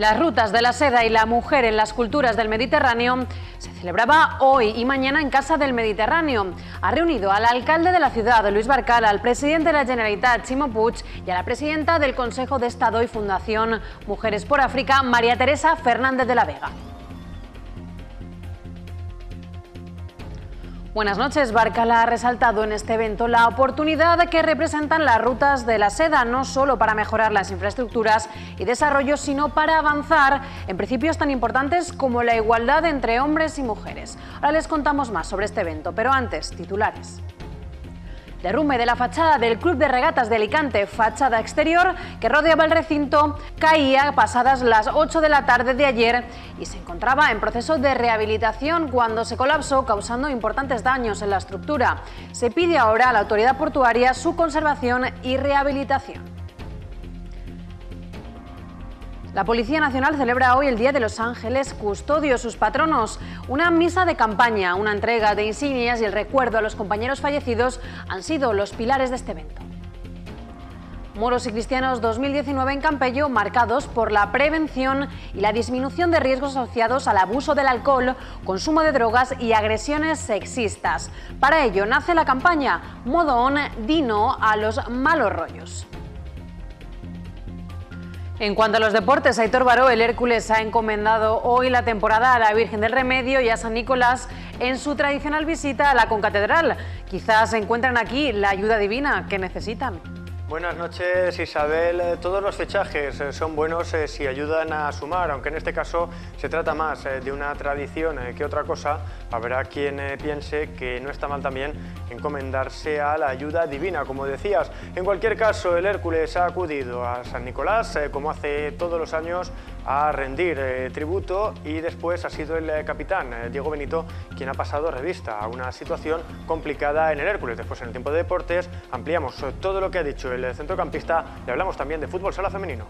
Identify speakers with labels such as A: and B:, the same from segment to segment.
A: Las rutas de la seda y la mujer en las culturas del Mediterráneo se celebraba hoy y mañana en Casa del Mediterráneo. Ha reunido al alcalde de la ciudad, Luis Barcal, al presidente de la Generalitat, Chimo Puig, y a la presidenta del Consejo de Estado y Fundación Mujeres por África, María Teresa Fernández de la Vega. Buenas noches. Barcala ha resaltado en este evento la oportunidad que representan las rutas de la seda, no solo para mejorar las infraestructuras y desarrollo, sino para avanzar en principios tan importantes como la igualdad entre hombres y mujeres. Ahora les contamos más sobre este evento, pero antes, titulares. Derrumbe de la fachada del Club de Regatas de Alicante, fachada exterior que rodeaba el recinto, caía pasadas las 8 de la tarde de ayer y se encontraba en proceso de rehabilitación cuando se colapsó causando importantes daños en la estructura. Se pide ahora a la autoridad portuaria su conservación y rehabilitación. La Policía Nacional celebra hoy el Día de los Ángeles Custodios, sus patronos. Una misa de campaña, una entrega de insignias y el recuerdo a los compañeros fallecidos han sido los pilares de este evento. Moros y Cristianos 2019 en Campello, marcados por la prevención y la disminución de riesgos asociados al abuso del alcohol, consumo de drogas y agresiones sexistas. Para ello nace la campaña Modo Dino a los malos rollos. En cuanto a los deportes, Aitor Baró, el Hércules ha encomendado hoy la temporada a la Virgen del Remedio y a San Nicolás en su tradicional visita a la concatedral. Quizás encuentran aquí la ayuda divina que necesitan.
B: Buenas noches Isabel. Eh, todos los fichajes eh, son buenos eh, si ayudan a sumar, aunque en este caso se trata más de una tradición que otra cosa. Habrá quien piense que no está mal también encomendarse a la ayuda divina, como decías. En cualquier caso, el Hércules ha acudido a San Nicolás, como hace todos los años, a rendir tributo y después ha sido el capitán, Diego Benito, quien ha pasado revista a una situación complicada en el Hércules. Después, en el tiempo de deportes, ampliamos todo lo que ha dicho el centrocampista y hablamos también de fútbol sala femenino.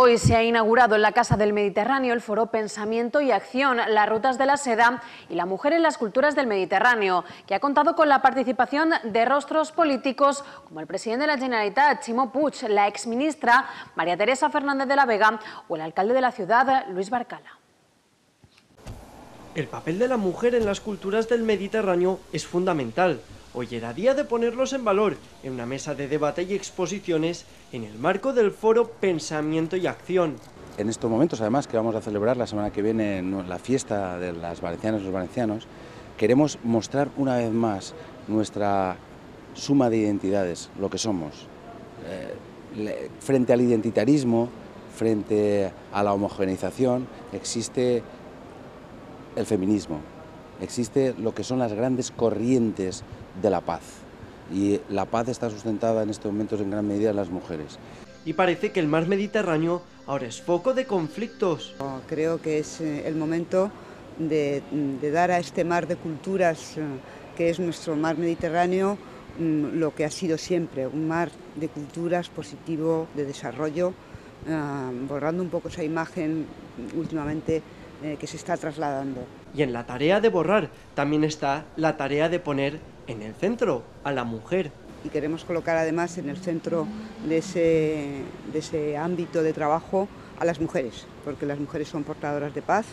A: Hoy se ha inaugurado en la Casa del Mediterráneo el foro Pensamiento y Acción, las rutas de la seda y la mujer en las culturas del Mediterráneo, que ha contado con la participación de rostros políticos como el presidente de la Generalitat, Chimo Puig, la exministra María Teresa Fernández de la Vega o el alcalde de la ciudad, Luis Barcala.
C: El papel de la mujer en las culturas del Mediterráneo es fundamental. Hoy era día de ponerlos en valor en una mesa de debate y exposiciones en el marco del foro Pensamiento y Acción.
D: En estos momentos, además, que vamos a celebrar la semana que viene la fiesta de las valencianas y los valencianos, queremos mostrar una vez más nuestra suma de identidades, lo que somos. Eh, frente al identitarismo, frente a la homogeneización, existe el feminismo, existe lo que son las grandes corrientes de la paz. Y la paz está sustentada en estos momentos en gran medida en las mujeres.
C: Y parece que el mar Mediterráneo ahora es foco de conflictos.
E: Creo que es eh, el momento de, dar a este mar de culturas eh, que es nuestro mar Mediterráneo mm, lo que ha sido siempre, un mar de culturas positivo, de desarrollo, ah, borrando un poco esa imagen últimamente eh, que se está trasladando.
C: Y en la tarea de borrar también está la tarea de poner en el centro a la mujer.
E: Y queremos colocar además en el centro de ese, de ese ámbito de trabajo a las mujeres, porque las mujeres son portadoras de paz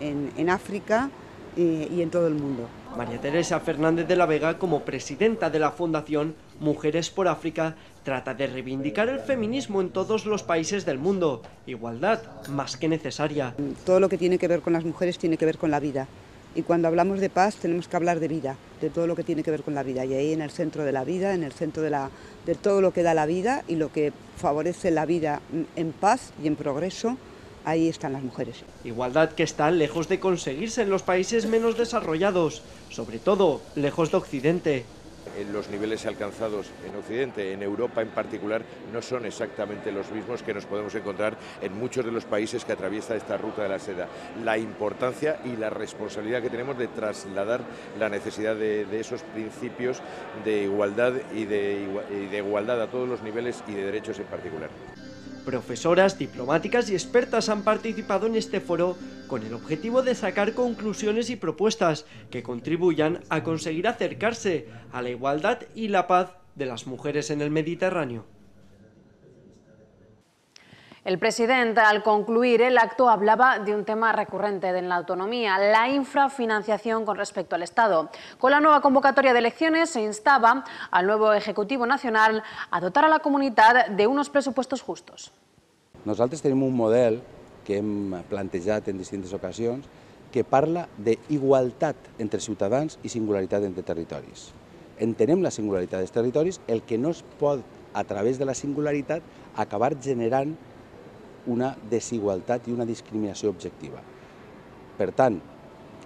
E: en, en África y en todo el mundo.
C: María Teresa Fernández de la Vega, como presidenta de la Fundación Mujeres por África, trata de reivindicar el feminismo en todos los países del mundo. Igualdad más que necesaria.
E: Todo lo que tiene que ver con las mujeres tiene que ver con la vida. Y cuando hablamos de paz tenemos que hablar de vida, de todo lo que tiene que ver con la vida. Y ahí en el centro de la vida, en el centro de, la, de todo lo que da la vida y lo que favorece la vida en paz y en progreso, ahí están las mujeres.
C: Igualdad que está lejos de conseguirse en los países menos desarrollados, sobre todo lejos de Occidente.
F: Los niveles alcanzados en Occidente, en Europa en particular, no son exactamente los mismos que nos podemos encontrar en muchos de los países que atraviesan esta ruta de la seda. La importancia y la responsabilidad que tenemos de trasladar la necesidad de, esos principios de igualdad y de igualdad a todos los niveles y de derechos en particular.
C: Profesoras, diplomáticas y expertas han participado en este foro con el objetivo de sacar conclusiones y propuestas que contribuyan a conseguir acercarse a la igualdad y la paz de las mujeres en el Mediterráneo.
A: El presidente, al concluir el acto, hablaba de un tema recurrente en la autonomía, la infrafinanciación con respecto al Estado. Con la nueva convocatoria de elecciones se instaba al nuevo Ejecutivo Nacional a dotar a la comunidad de unos presupuestos justos.
D: Nosaltres tenim un model que hem plantejat en distintes ocasions que parla d'igualtat entre ciutadans i singularitat entre territoris. Entenem la singularitat dels territoris, el que no es pot, a través de la singularitat, acabar generant una desigualtat i una discriminació objectiva. Per tant,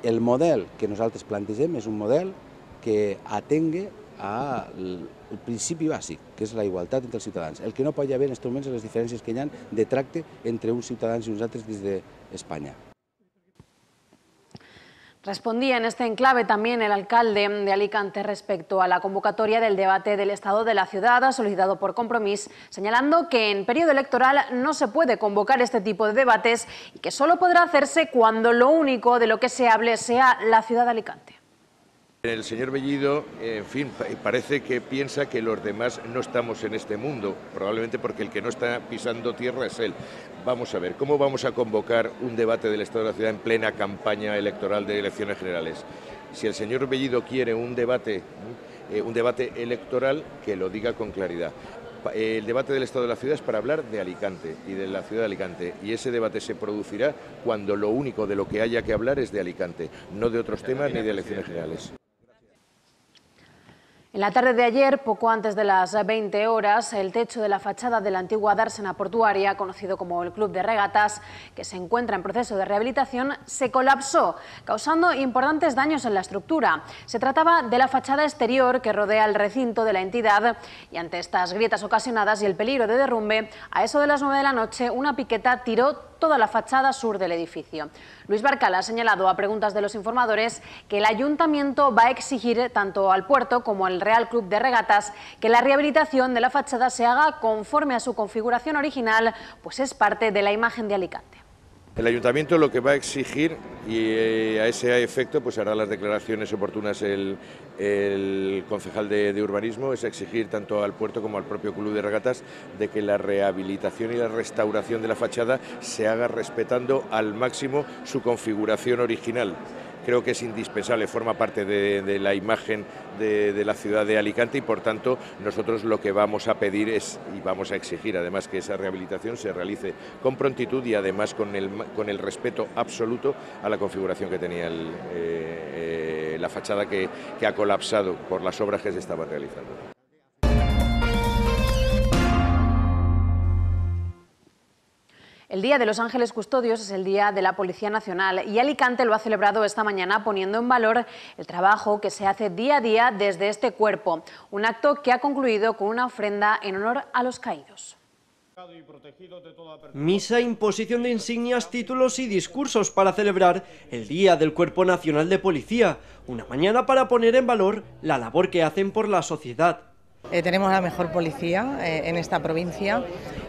D: el model que nosaltres plantegem és un model que atengue al principi bàsic, que és la igualtat entre els ciutadans. El que no pot haver en aquests moments les diferències que hi ha de tracte entre uns ciutadans i uns altres dins d'Espanya.
A: Respondía en este enclave también el alcalde de Alicante respecto a la convocatoria del debate del Estado de la ciudad solicitado por Compromís, señalando que en periodo electoral no se puede convocar este tipo de debates y que solo podrá hacerse cuando lo único de lo que se hable sea la ciudad de Alicante.
F: El señor Bellido, en fin, parece que piensa que los demás no estamos en este mundo, probablemente porque el que no está pisando tierra es él. Vamos a ver, ¿cómo vamos a convocar un debate del Estado de la Ciudad en plena campaña electoral de elecciones generales? Si el señor Bellido quiere un debate, eh, un debate electoral, que lo diga con claridad. El debate del Estado de la Ciudad es para hablar de Alicante y de la ciudad de Alicante. Y ese debate se producirá cuando lo único de lo que haya que hablar es de Alicante, no de otros temas ni de elecciones generales.
A: En la tarde de ayer, poco antes de las 20 horas, el techo de la fachada de la antigua dársena portuaria, conocido como el Club de Regatas, que se encuentra en proceso de rehabilitación, se colapsó, causando importantes daños en la estructura. Se trataba de la fachada exterior que rodea el recinto de la entidad y ante estas grietas ocasionadas y el peligro de derrumbe, a eso de las 9 de la noche, una piqueta tiró toda la fachada sur del edificio. Luis Barcal ha señalado a preguntas de los informadores que el ayuntamiento va a exigir tanto al puerto como al Real Club de Regatas que la rehabilitación de la fachada se haga conforme a su configuración original, pues es parte de la imagen de Alicante.
F: El ayuntamiento lo que va a exigir y eh, a ese efecto pues hará las declaraciones oportunas el, concejal de, urbanismo, es exigir tanto al puerto como al propio club de regatas de que la rehabilitación y la restauración de la fachada se haga respetando al máximo su configuración original creo que es indispensable, forma parte de, la imagen de, la ciudad de Alicante y por tanto nosotros lo que vamos a pedir es y vamos a exigir además que esa rehabilitación se realice con prontitud y además con el, respeto absoluto a la configuración que tenía eh, eh, la fachada que ha colapsado por las obras que se estaban realizando.
A: El Día de los Ángeles Custodios es el Día de la Policía Nacional y Alicante lo ha celebrado esta mañana poniendo en valor el trabajo que se hace día a día desde este cuerpo, un acto que ha concluido con una ofrenda en honor a los caídos.
C: Misa, imposición de insignias, títulos y discursos para celebrar el Día del Cuerpo Nacional de Policía, una mañana para poner en valor la labor que hacen por la sociedad.
G: Eh, tenemos la mejor policía eh, en esta provincia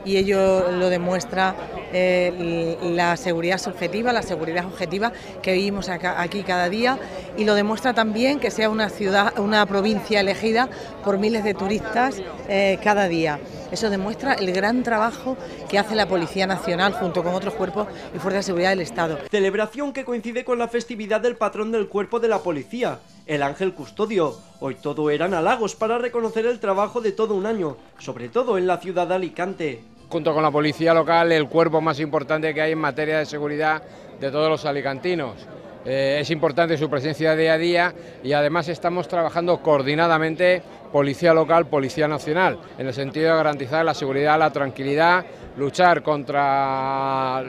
G: y ello lo demuestra eh, la seguridad subjetiva, la seguridad objetiva que vivimos aquí cada día y lo demuestra también que sea una ciudad, una provincia elegida por miles de turistas cada día. Eso demuestra el gran trabajo que hace la Policía Nacional junto con otros cuerpos y fuerzas de seguridad del Estado.
C: Celebración que coincide con la festividad del patrón del cuerpo de la policía, el Ángel Custodio. Hoy todo eran halagos para reconocer el trabajo de todo un año, sobre todo en la ciudad de Alicante.
H: Junto con la policía local, el cuerpo más importante que hay en materia de seguridad de todos los alicantinos. Eh, es importante su presencia día a día y además estamos trabajando coordinadamente policía local, policía nacional, en el sentido de garantizar la seguridad, la tranquilidad, luchar contra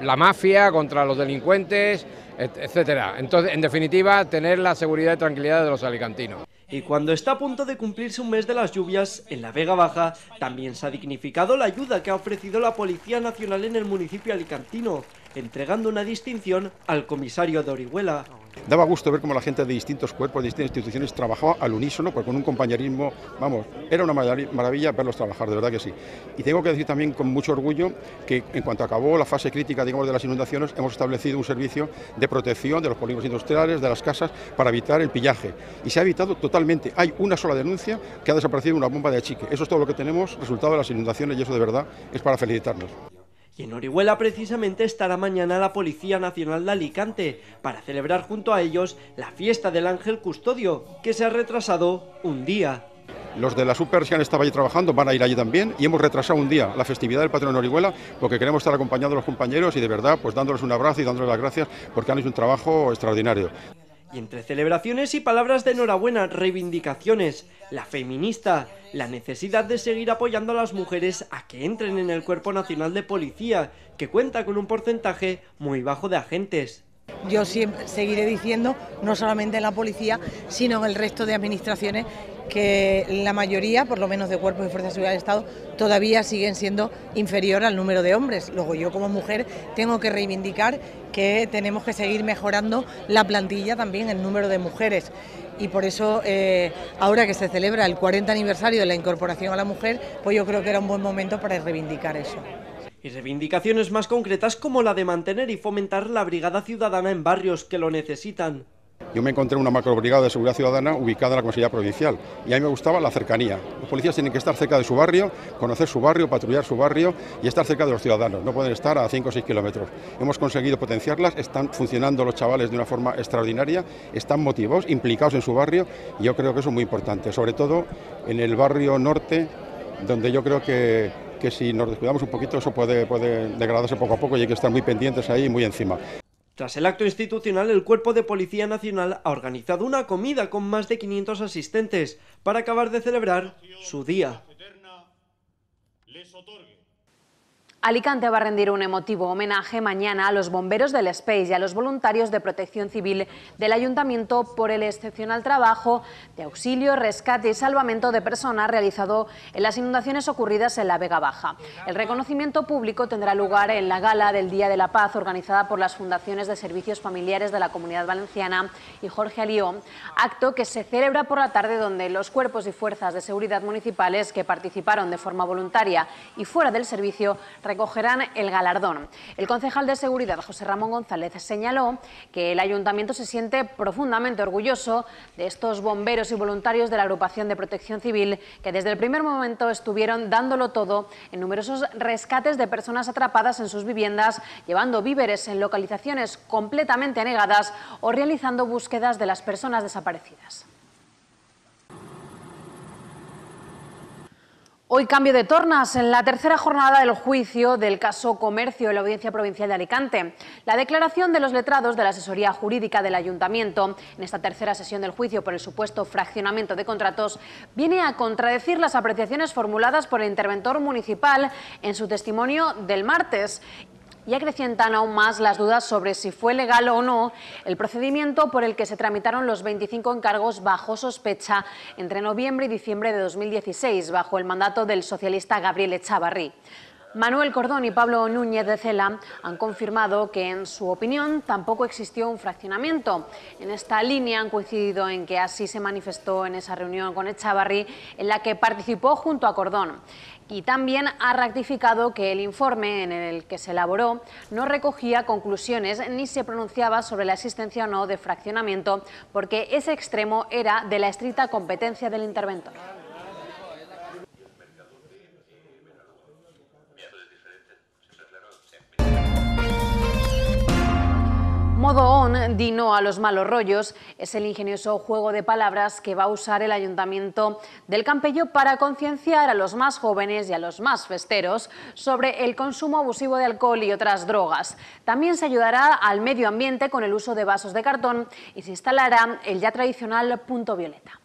H: la mafia, contra los delincuentes, etcétera. Entonces, en definitiva, tener la seguridad y tranquilidad de los alicantinos.
C: Y cuando está a punto de cumplirse un mes de las lluvias, en la Vega Baja también se ha dignificado la ayuda que ha ofrecido la Policía Nacional en el municipio alicantino, entregando una distinción al comisario de Orihuela.
I: Daba gusto ver cómo la gente de distintos cuerpos, de distintas instituciones trabajaba al unísono, pues con un compañerismo, vamos, era una maravilla verlos trabajar, de verdad que sí. Y tengo que decir también con mucho orgullo que en cuanto acabó la fase crítica, digamos, de las inundaciones, hemos establecido un servicio de protección de los polígonos industriales, de las casas, para evitar el pillaje. Y se ha evitado totalmente. Hay una sola denuncia que ha desaparecido una bomba de achique. Eso es todo lo que tenemos, resultado de las inundaciones, y eso de verdad es para felicitarnos.
C: Y en Orihuela precisamente estará mañana la Policía Nacional de Alicante para celebrar junto a ellos la fiesta del Ángel Custodio, que se ha retrasado un día.
I: Los de la Super que han estado allí trabajando van a ir allí también y hemos retrasado un día la festividad del patrón de Orihuela porque queremos estar acompañados de los compañeros y de verdad pues dándoles un abrazo y dándoles las gracias porque han hecho un trabajo extraordinario.
C: Y entre celebraciones y palabras de enhorabuena, reivindicaciones, la feminista, la necesidad de seguir apoyando a las mujeres a que entren en el Cuerpo Nacional de Policía, que cuenta con un porcentaje muy bajo de agentes.
G: Yo siempre seguiré diciendo, no solamente en la policía, sino en el resto de administraciones, que la mayoría, por lo menos de cuerpos y fuerzas de seguridad del Estado, todavía siguen siendo inferior al número de hombres. Luego yo como mujer tengo que reivindicar que tenemos que seguir mejorando la plantilla también, el número de mujeres. Y por eso, eh, ahora que se celebra el 40 aniversario de la incorporación a la mujer, pues yo creo que era un buen momento para reivindicar eso.
C: Y reivindicaciones más concretas como la de mantener y fomentar la brigada ciudadana en barrios que lo necesitan.
I: Yo me encontré una macrobrigada de seguridad ciudadana ubicada en la Consejería Provincial y a mí me gustaba la cercanía. Los policías tienen que estar cerca de su barrio, conocer su barrio, patrullar su barrio y estar cerca de los ciudadanos. No pueden estar a 5 o 6 kilómetros. Hemos conseguido potenciarlas, están funcionando los chavales de una forma extraordinaria, están motivados, implicados en su barrio y yo creo que eso es muy importante, sobre todo en el barrio norte, donde yo creo que, que si nos descuidamos un poquito eso puede, puede degradarse poco a poco y hay que estar muy pendientes ahí y muy encima.
C: Tras el acto institucional, el Cuerpo de Policía Nacional ha organizado una comida con más de 500 asistentes para acabar de celebrar su día.
A: Alicante va a rendir un emotivo homenaje mañana a los bomberos del Space y a los voluntarios de protección civil del Ayuntamiento por el excepcional trabajo de auxilio, rescate y salvamento de personas realizado en las inundaciones ocurridas en la Vega Baja. El reconocimiento público tendrá lugar en la gala del Día de la Paz organizada por las Fundaciones de Servicios Familiares de la Comunidad Valenciana y Jorge Alió, acto que se celebra por la tarde donde los cuerpos y fuerzas de seguridad municipales que participaron de forma voluntaria y fuera del servicio recogerán el galardón. El concejal de Seguridad, José Ramón González, señaló que el ayuntamiento se siente profundamente orgulloso de estos bomberos y voluntarios de la agrupación de protección civil que desde el primer momento estuvieron dándolo todo en numerosos rescates de personas atrapadas en sus viviendas, llevando víveres en localizaciones completamente anegadas o realizando búsquedas de las personas desaparecidas. Hoy cambio de tornas en la tercera jornada del juicio del caso Comercio en la Audiencia Provincial de Alicante. La declaración de los letrados de la asesoría jurídica del Ayuntamiento en esta tercera sesión del juicio por el supuesto fraccionamiento de contratos viene a contradecir las apreciaciones formuladas por el interventor municipal en su testimonio del martes y acrecientan aún más las dudas sobre si fue legal o no el procedimiento por el que se tramitaron los 25 encargos bajo sospecha entre noviembre y diciembre de 2016, bajo el mandato del socialista Gabriel Echavarri. Manuel Cordón y Pablo Núñez de Cela han confirmado que, en su opinión, tampoco existió un fraccionamiento. En esta línea han coincidido en que así se manifestó en esa reunión con Echavarri, en la que participó junto a Cordón y también ha ratificado que el informe en el que se elaboró no recogía conclusiones ni se pronunciaba sobre la existencia o no de fraccionamiento porque ese extremo era de la estricta competencia del interventor. Modo on, di no a los malos rollos, es el ingenioso juego de palabras que va a usar el Ayuntamiento del Campello para concienciar a los más jóvenes y a los más festeros sobre el consumo abusivo de alcohol y otras drogas. También se ayudará al medio ambiente con el uso de vasos de cartón y se instalará el ya tradicional punto violeta.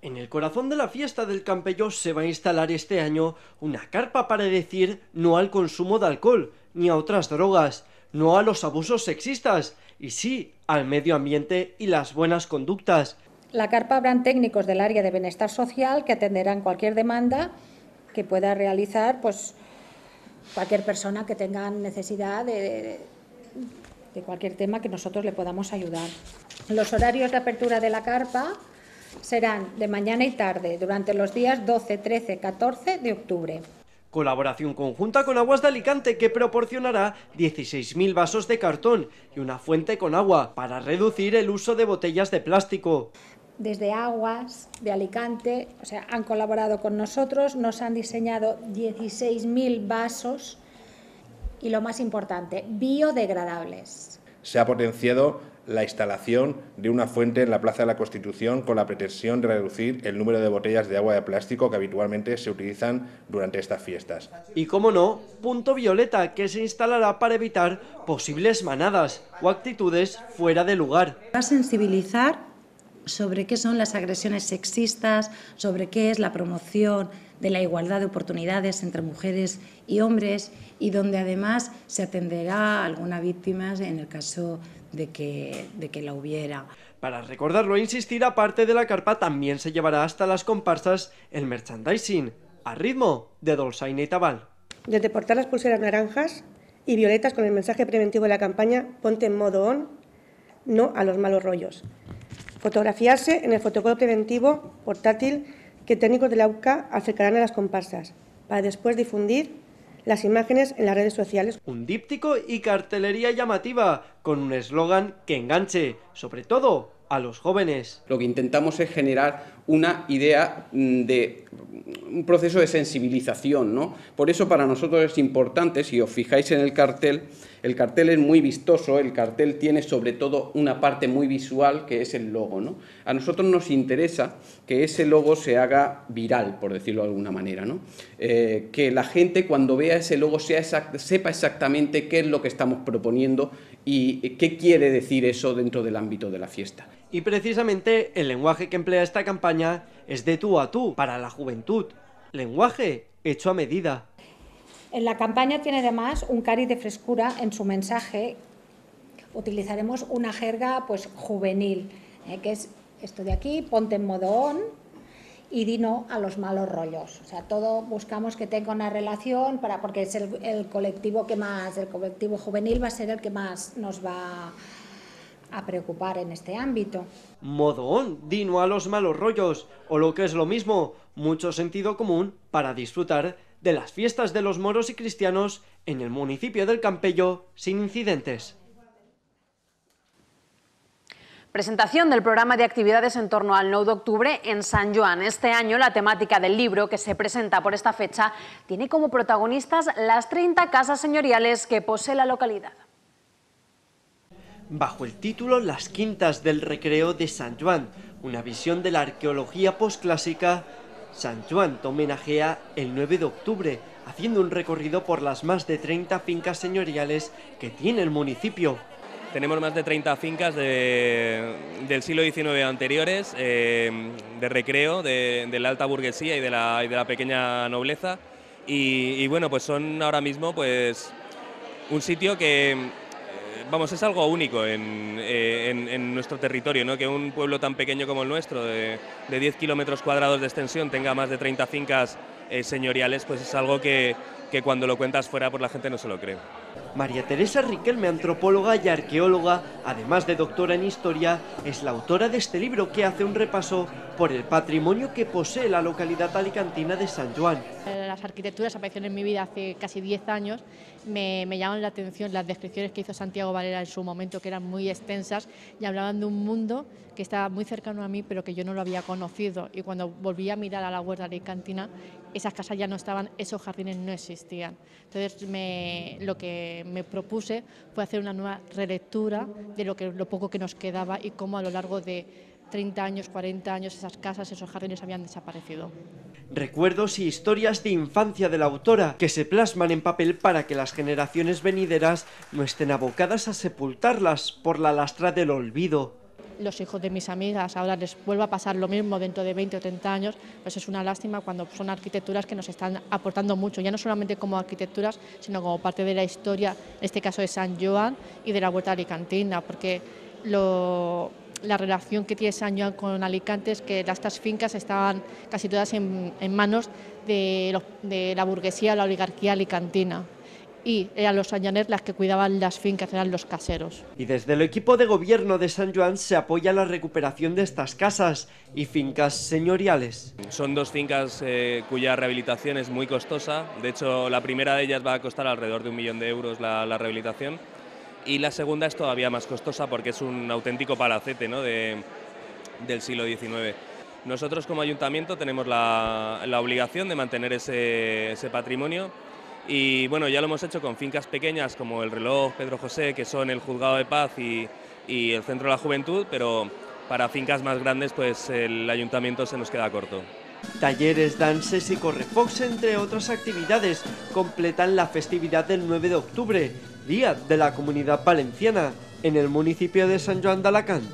C: En el corazón de la fiesta del Campello se va a instalar este año una carpa para decir no al consumo de alcohol ni a otras drogas no a los abusos sexistas, y sí al medio ambiente y las buenas conductas.
J: La carpa habrán técnicos del área de bienestar social que atenderán cualquier demanda que pueda realizar pues, cualquier persona que tenga necesidad de, de cualquier tema que nosotros le podamos ayudar. Los horarios de apertura de la carpa serán de mañana y tarde durante los días 12, 13, 14 de octubre.
C: Colaboración conjunta con Aguas de Alicante que proporcionará 16.000 vasos de cartón y una fuente con agua para reducir el uso de botellas de plástico.
J: Desde Aguas de Alicante, o sea, han colaborado con nosotros, nos han diseñado 16.000 vasos y lo más importante, biodegradables.
K: Se ha potenciado la instalación de una fuente en la Plaza de la Constitución con la pretensión de reducir el número de botellas de agua de plástico que habitualmente se utilizan durante estas fiestas.
C: Y como no, punto violeta que se instalará para evitar posibles manadas o actitudes fuera de lugar.
L: Va a sensibilizar sobre qué son las agresiones sexistas, sobre qué es la promoción de la igualdad de oportunidades entre mujeres y hombres y donde además se atenderá a alguna víctima en el caso de que, de que la hubiera.
C: Para recordarlo e insistir, aparte de la carpa, también se llevará hasta las comparsas el merchandising, a ritmo de Dolzaina y Tabal.
M: Desde portar las pulseras naranjas y violetas con el mensaje preventivo de la campaña Ponte en modo on, no a los malos rollos. Fotografiarse en el fotocolo preventivo portátil que técnicos de la UCA acercarán a las comparsas, para después difundir las imágenes en las redes sociales.
C: Un díptico y cartelería llamativa, con un eslogan que enganche, sobre todo a los jóvenes.
N: Lo que intentamos es generar una idea mm, de un proceso de sensibilización, ¿no? Por eso para nosotros es importante, si os fijáis en el cartel, el cartel es muy vistoso, el cartel tiene sobre todo una parte muy visual que es el logo, ¿no? A nosotros nos interesa que ese logo se haga viral, por decirlo de alguna manera, ¿no? Eh, que la gente cuando vea ese logo sepa exactamente qué es lo que estamos proponiendo y qué quiere decir eso dentro del ámbito de la fiesta.
C: Y precisamente el lenguaje que emplea esta campaña es de tú a tú, para la juventud. Lenguaje hecho a medida.
J: En la campaña tiene además un cariz de frescura en su mensaje. Utilizaremos una jerga pues juvenil, eh, que es esto de aquí, ponte en modo on y di no a los malos rollos. O sea, todo buscamos que tenga una relación para porque es el, el colectivo que más, el colectivo juvenil va a ser el que más nos va a preocupar en este ámbito.
C: Modón, dino a los malos rollos, o lo que es lo mismo, mucho sentido común para disfrutar de las fiestas de los moros y cristianos en el municipio del Campello sin incidentes.
A: Presentación del programa de actividades en torno al 9 de octubre en San Joan. Este año la temática del libro que se presenta por esta fecha tiene como protagonistas las 30 casas señoriales que posee la localidad
C: bajo el título Las Quintas del Recreo de San Juan, una visión de la arqueología posclásica, San Juan homenajea el 9 de octubre, haciendo un recorrido por las más de 30 fincas señoriales que tiene el municipio.
O: Tenemos más de 30 fincas del siglo XIX anteriores, eh, de recreo, de, la alta burguesía y de la, de la pequeña nobleza. Y, y, bueno, pues son ahora mismo pues, un sitio que vamos, es algo único eh, en, nuestro territorio, ¿no? que un pueblo tan pequeño como el nuestro, de, 10 kilómetros cuadrados de extensión, tenga más de 30 fincas eh, señoriales, pues es algo que, que cuando lo cuentas fuera, pues la gente no se lo cree.
C: María Teresa Riquelme, antropóloga y arqueóloga, además de doctora en historia, es la autora de este libro que hace un repaso por el patrimonio que posee la localidad alicantina de San Juan.
P: Las arquitecturas aparecieron en mi vida hace casi 10 años, me, me llaman la atención las descripciones que hizo Santiago Valera en su momento, que eran muy extensas y hablaban de un mundo que estaba muy cercano a mí, pero que yo no lo había conocido. Y cuando volví a mirar a la huerta alicantina, esas casas ya no estaban, esos jardines no existían. Entonces me, lo que me propuse fue hacer una nueva relectura de lo, que, lo poco que nos quedaba y cómo a lo largo de 30 años, 40 años esas casas, esos jardines habían desaparecido.
C: Recuerdos y historias de infancia de la autora que se plasman en papel para que las generaciones venideras no estén abocadas a sepultarlas por la lastra del olvido
P: los hijos de mis amigas ahora les vuelva a pasar lo mismo dentro de 20 o 30 años, pues es una lástima cuando son arquitecturas que nos están aportando mucho, ya no solamente como arquitecturas, sino como parte de la historia, en este caso de San Joan y de la Huerta Alicantina, porque la relación que tiene San Joan con Alicante es que estas fincas estaban casi todas en, manos de, de la burguesía, la oligarquía alicantina y eran los Sanjanet las que cuidaban las fincas, eran los caseros.
C: Y desde el equipo de gobierno de San Juan se apoya la recuperación de estas casas y fincas señoriales.
O: Son dos fincas eh, cuya rehabilitación es muy costosa, de hecho la primera de ellas va a costar alrededor de un millón de euros la, la rehabilitación y la segunda es todavía más costosa porque es un auténtico palacete ¿no? de, del siglo XIX. Nosotros como ayuntamiento tenemos la, la obligación de mantener ese, ese, patrimonio y bueno, ya lo hemos hecho con fincas pequeñas como el reloj Pedro José, que son el Juzgado de Paz y, y el Centro de la Juventud, pero para fincas más grandes pues el ayuntamiento se nos queda corto.
C: Talleres, dances y correfox, entre otras actividades, completan la festividad del 9 de octubre, Día de la Comunidad Valenciana, en el municipio de San Joan de Alacant.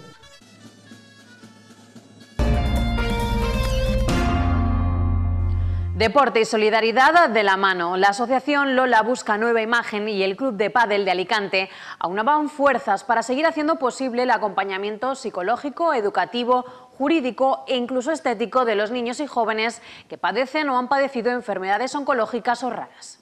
A: Deporte y solidaridad de la mano. La asociación Lola Busca Nueva Imagen y el Club de Pádel de Alicante aunaban fuerzas para seguir haciendo posible el acompañamiento psicológico, educativo, jurídico e incluso estético de los niños y jóvenes que padecen o han padecido enfermedades oncológicas o raras.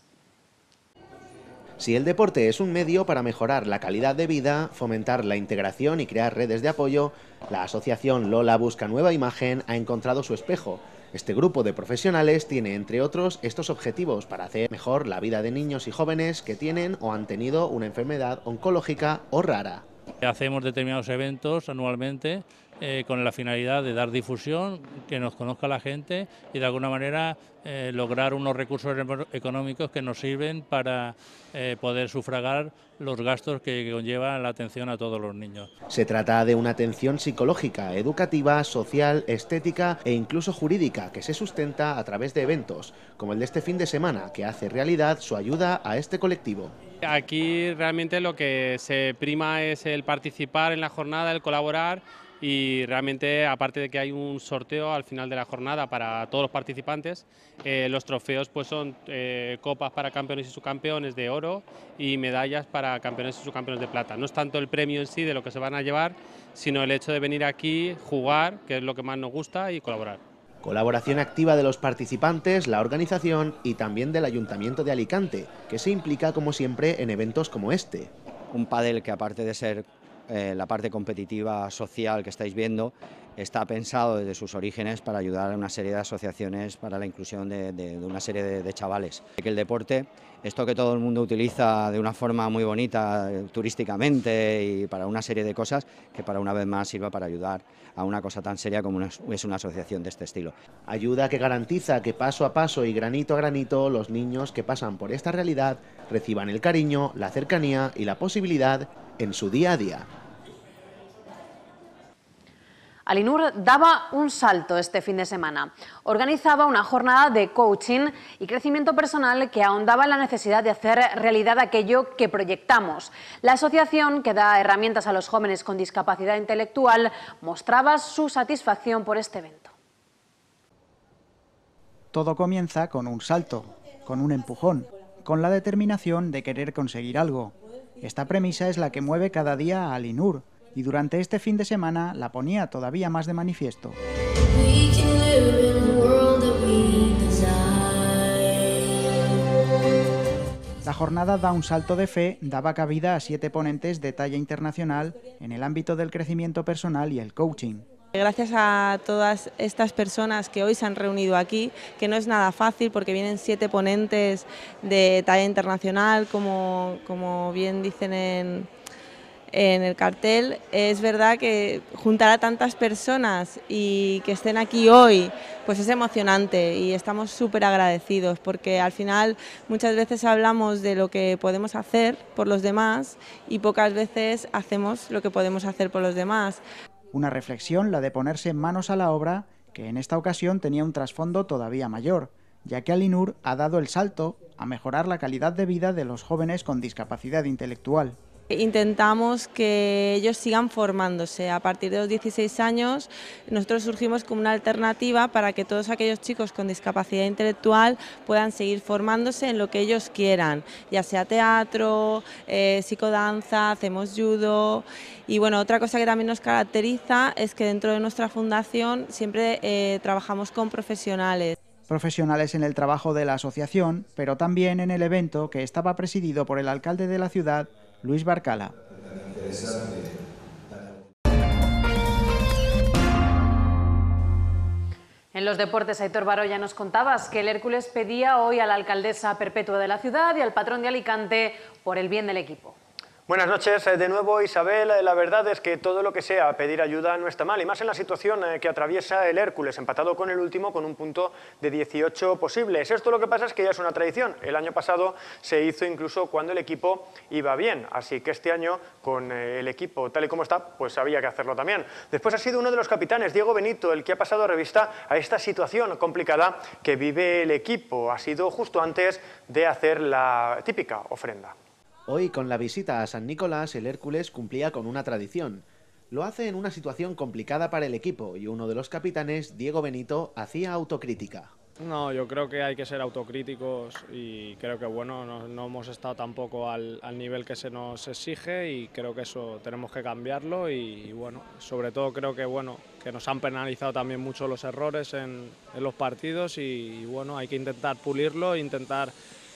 Q: Si el deporte es un medio para mejorar la calidad de vida, fomentar la integración y crear redes de apoyo, la asociación Lola Busca Nueva Imagen ha encontrado su espejo este grupo de profesionales tiene, entre otros, estos objetivos para hacer mejor la vida de niños y jóvenes que tienen o han tenido una enfermedad oncológica o rara.
R: Hacemos determinados eventos anualmente eh, con la finalidad de dar difusión, que nos conozca la gente y de alguna manera eh, lograr unos recursos económicos que nos sirven para eh, poder sufragar los gastos que conlleva la atención a todos los niños.
Q: Se trata de una atención psicológica, educativa, social, estética e incluso jurídica que se sustenta a través de eventos, como el de este fin de semana, que hace realidad su ayuda a este colectivo.
S: Aquí realmente lo que se prima es el participar en la jornada, el colaborar y realmente aparte de que hay un sorteo al final de la jornada para todos los participantes, eh, los trofeos pues son eh, copas para campeones y subcampeones de oro y medallas para campeones y subcampeones de plata. No es tanto el premio en sí de lo que se van a llevar, sino el hecho de venir aquí, jugar, que es lo que más nos gusta, y colaborar.
Q: Colaboración activa de los participantes, la organización y también del Ayuntamiento de Alicante, que se implica como siempre en eventos como este.
T: Un pádel que aparte de ser eh, la parte competitiva social que estáis viendo está pensado desde sus orígenes para ayudar a una serie de asociaciones para la inclusión de, una serie de, chavales. Que el deporte, esto que todo el mundo utiliza de una forma muy bonita eh, turísticamente y para una serie de cosas, que para una vez más sirva para ayudar a una cosa tan seria como es una asociación de este estilo.
Q: Ayuda que garantiza que paso a paso y granito a granito los niños que pasan por esta realidad reciban el cariño, la cercanía y la posibilidad en su día a día.
A: Alinur daba un salto este fin de semana. Organizaba una jornada de coaching y crecimiento personal que ahondaba en la necesidad de hacer realidad aquello que proyectamos. La asociación, que da herramientas a los jóvenes con discapacidad intelectual, mostraba su satisfacción por este evento.
U: Todo comienza con un salto, con un empujón, con la determinación de querer conseguir algo. Esta premisa es la que mueve cada día a Alinur, y durante este fin de semana la ponía todavía más de manifiesto. La jornada da un salto de fe, daba cabida a siete ponentes de talla internacional en el ámbito del crecimiento personal y el coaching.
V: Gracias a todas estas personas que hoy se han reunido aquí, que no es nada fácil porque vienen siete ponentes de talla internacional, como, como bien dicen en, en el cartel. Es verdad que juntar a tantas personas y que estén aquí hoy, pues es emocionante y estamos súper agradecidos porque al final muchas veces hablamos de lo que podemos hacer por los demás y pocas veces hacemos lo que podemos hacer por los demás.
U: Una reflexión, la de ponerse manos a la obra, que en esta ocasión tenía un trasfondo todavía mayor, ya que Alinur ha dado el salto a mejorar la calidad de vida de los jóvenes con discapacidad intelectual.
V: Intentamos que ellos sigan formándose. A partir de los 16 años nosotros surgimos como una alternativa para que todos aquellos chicos con discapacidad intelectual puedan seguir formándose en lo que ellos quieran, ya sea teatro, eh, psicodanza, hacemos judo y bueno, otra cosa que también nos caracteriza es que dentro de nuestra fundación siempre eh, trabajamos con profesionales.
U: profesionales en el trabajo de la asociación, pero también en el evento que estaba presidido por el alcalde de la ciudad, Luis Barcala.
A: En los deportes, Aitor Baroya, nos contabas que el Hércules pedía hoy a la alcaldesa perpetua de la ciudad y al patrón de Alicante por el bien del equipo.
W: Buenas noches eh, de nuevo Isabel. Eh, la verdad es que todo lo que sea pedir ayuda no está mal y más en la situación eh, que atraviesa el Hércules, empatado con el último con un punto de 18 posibles. Esto lo que pasa es que ya es una tradición. El año pasado se hizo incluso cuando el equipo iba bien, así que este año con el equipo tal y como está, pues había que hacerlo también. Después ha sido uno de los capitanes, Diego Benito, el que ha pasado revista a esta situación complicada que vive el equipo. Ha sido justo antes de hacer la típica ofrenda.
Q: Hoy, con la visita a San Nicolás, el Hércules cumplía con una tradición. Lo hace en una situación complicada para el equipo y uno de los capitanes, Diego Benito, hacía autocrítica.
X: No, yo creo que hay que ser autocríticos y creo que bueno, no, hemos estado tampoco al, nivel que se nos exige y creo que eso tenemos que cambiarlo y, bueno, sobre todo creo que bueno, que nos han penalizado también mucho los errores en, los partidos y, y, bueno, hay que intentar pulirlo, intentar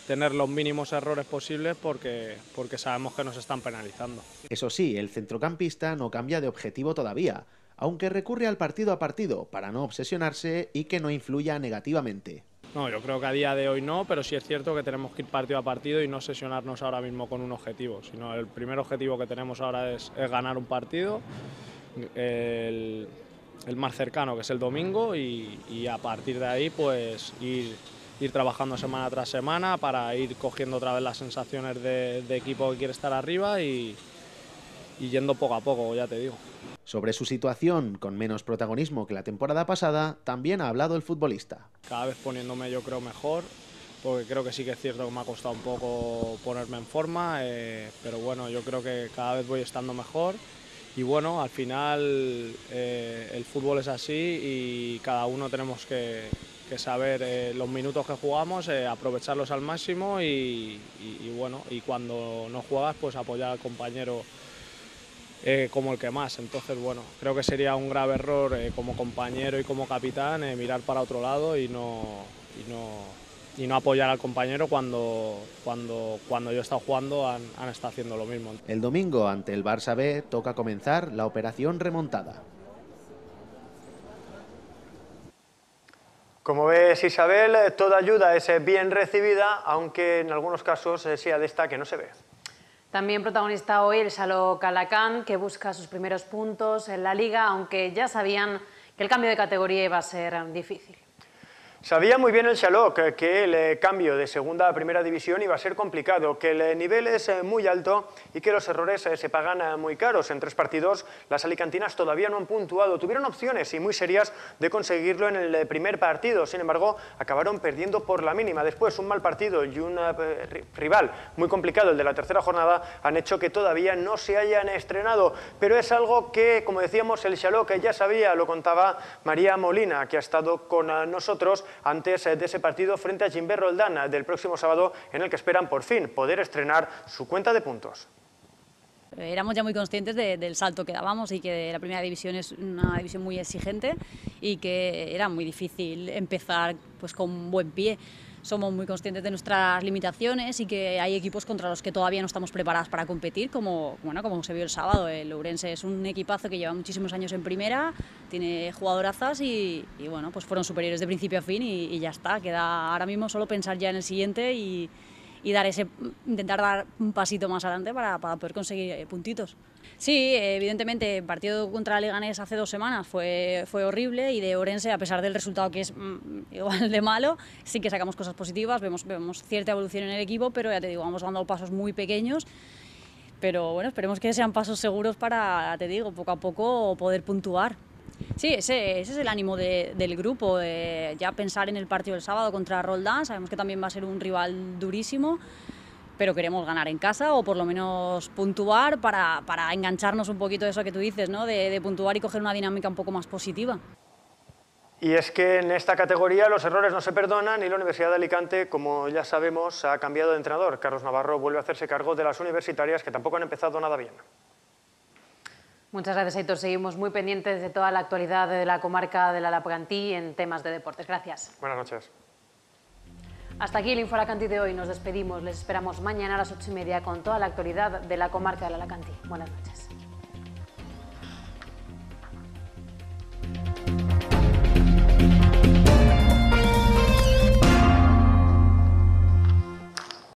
X: tener los mínimos errores posibles porque, porque sabemos que nos están penalizando.
Q: Eso sí, el centrocampista no cambia de objetivo todavía, aunque recurre al partido a partido para no obsesionarse y que no influya negativamente.
X: No, yo creo que a día de hoy no, pero sí es cierto que tenemos que ir partido a partido y no obsesionarnos ahora mismo con un objetivo, sino el primer objetivo que tenemos ahora es, ganar un partido, el, más cercano que es el domingo y, y a partir de ahí pues ir ir trabajando semana tras semana para ir cogiendo otra vez las sensaciones de, equipo que quiere estar arriba y, y yendo poco a poco, ya te digo.
Q: Sobre su situación, con menos protagonismo que la temporada pasada, también ha hablado el futbolista.
X: Cada vez poniéndome yo creo mejor, porque creo que sí que es cierto que me ha costado un poco ponerme en forma, eh, pero bueno, yo creo que cada vez voy estando mejor y bueno, al final eh, el fútbol es así y cada uno tenemos que, saber eh, los minutos que jugamos, eh, aprovecharlos al máximo y, bueno, y cuando no juegas, pues apoyar al compañero eh, como el que más. Entonces, bueno, creo que sería un grave error como compañero y como capitán mirar para otro lado y no, y no, y no apoyar al compañero cuando, cuando, cuando yo he estado jugando han, han estado haciendo lo mismo.
Q: El domingo ante el Barça B toca comenzar la operación remontada.
W: Como ves, Isabel, eh, toda ayuda es eh, bien recibida, aunque en algunos casos eh, sea de esta que no se ve.
A: También protagonista hoy el Salo Calacán, que busca sus primeros puntos en la Liga, aunque ya sabían que el cambio de categoría iba a ser difícil.
W: Sabía muy bien el Xaloc que el eh, cambio de segunda a primera división iba a ser complicado, que el eh, nivel es eh, muy alto y que los errores se pagan muy caros. En tres partidos las alicantinas todavía no han puntuado. Tuvieron opciones y muy serias de conseguirlo en el primer partido. Sin embargo, acabaron perdiendo por la mínima. Después, un mal partido y un rival muy complicado, el de la tercera jornada, han hecho que todavía no se hayan estrenado. Pero es algo que, como decíamos, el Xaloc ya sabía, lo contaba María Molina, que ha estado con nosotros antes eh, de ese partido frente a Jimber Roldán del próximo sábado en el que esperan por fin poder estrenar su cuenta de puntos.
Y: Éramos ya muy conscientes del salto que dábamos y que la primera división es una división muy exigente y que era muy difícil empezar pues con buen pie somos muy conscientes de nuestras limitaciones y que hay equipos contra los que todavía no estamos preparados para competir, como, bueno, como se vio el sábado. El Ourense es un equipazo que lleva muchísimos años en primera, tiene jugadorazas y, y bueno, pues fueron superiores de principio a fin y, ya está. Queda ahora mismo solo pensar ya en el siguiente y, y dar ese, intentar dar un pasito más adelante para, para poder conseguir eh, puntitos. Sí, evidentemente, el partido contra Leganés hace dos semanas fue, fue horrible y de Orense, a pesar del resultado que es mm, igual de malo, sí que sacamos cosas positivas, vemos, vemos cierta evolución en el equipo, pero ya te digo, vamos dando pasos muy pequeños. Pero bueno, esperemos que sean pasos seguros para, te digo, poco a poco poder puntuar. Sí, ese, ese es el ánimo del grupo, ya pensar en el partido del sábado contra Roldán, sabemos que también va a ser un rival durísimo pero queremos ganar en casa o por lo menos puntuar para, para engancharnos un poquito de eso que tú dices, ¿no? de, de puntuar y coger una dinámica un poco más positiva.
W: Y es que en esta categoría los errores no se perdonan y la Universidad de Alicante, como ya sabemos, ha cambiado de entrenador. Carlos Navarro vuelve a hacerse cargo de las universitarias que tampoco han empezado nada bien.
A: Muchas gracias, Aitor. Seguimos muy pendientes de toda la actualidad de la comarca de la Lapagantí en temas de deportes. Gracias.
W: Buenas noches.
A: Hasta aquí el Inforacantí de hoy. Nos despedimos. Les esperamos mañana a las ocho y media con toda la actualidad de la comarca del Alacantí. Buenas noches.